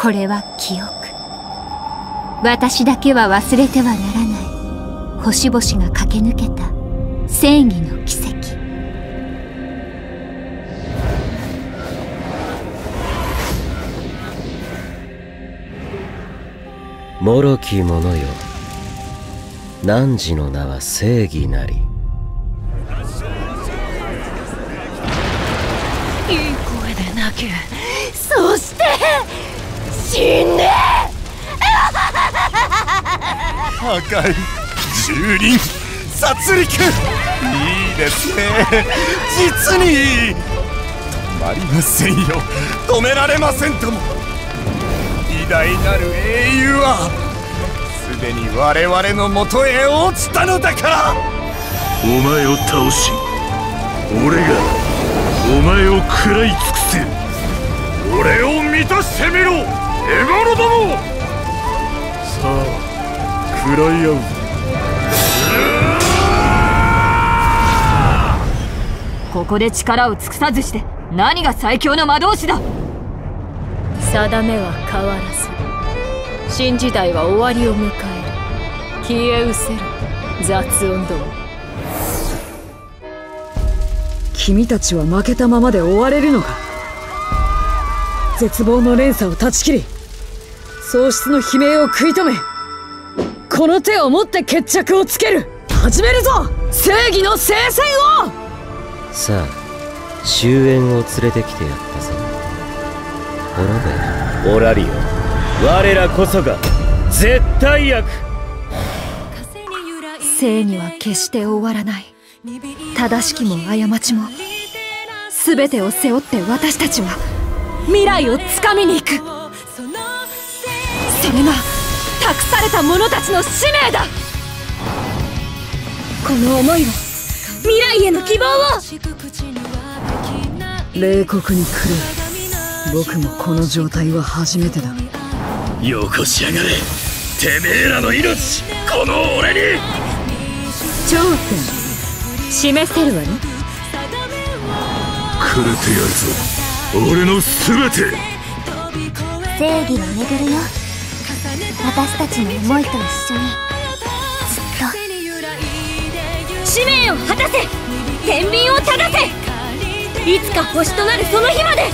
これは記憶。私だけは忘れてはならない。星々が駆け抜けた。正義の奇跡。脆き者よ。汝の名は正義なり。いい声で泣け。そして死ね破壊蹂躙殺戮。いいですね。実にいい。止まりませんよ。止められませんとも。偉大なる英雄はすでに我々のもとへ落ちたのだから。お前を倒し俺がお前を食らい尽くせ。俺を満たしてみろ獲物どもさあ食らい合うここで力を尽くさずして何が最強の魔導士だ。定めは変わらず。新時代は終わりを迎える。消え失せる雑音ど君たちは負けたままで終われるのか。絶望の連鎖を断ち切り喪失の悲鳴を食い止めこの手を持って決着をつける。始めるぞ！正義の聖戦を！さあ終焉を連れてきてやったぞ滅べオラリオ我らこそが絶対悪。正義は決して終わらない。正しきも過ちも全てを背負って私たちは未来をつかみに行く。それが託された者たちの使命だ。この思いを未来への希望を。冷酷に来る僕もこの状態は初めてだ。よこしやがれてめえらの命この俺に。頂点示せるわね。狂ってやるぞ俺の全て。正義は巡るよ。私たちの思いと一緒に。ずっと。使命を果たせ。天秤を正せ。いつか星となるその日まで。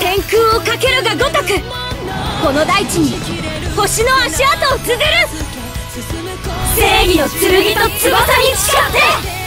天空をかけるがごとく。この大地に星の足跡を綴る。正義の剣と翼に誓って